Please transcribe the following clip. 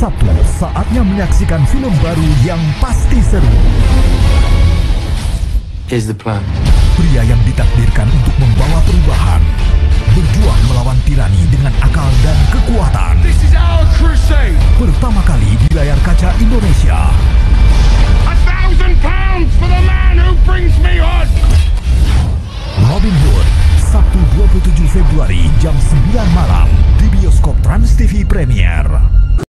Sabtu, saatnya menyaksikan film baru yang pasti seru. Here's the plan. Pria yang ditakdirkan untuk membawa perubahan. Berjuang melawan tirani dengan akal dan kekuatan. This is our crusade. Pertama kali di layar kaca Indonesia. A thousand pounds for the man who brings me on. Robin Hood, Sabtu 27 Februari jam 9 malam di bioskop Trans TV Premier.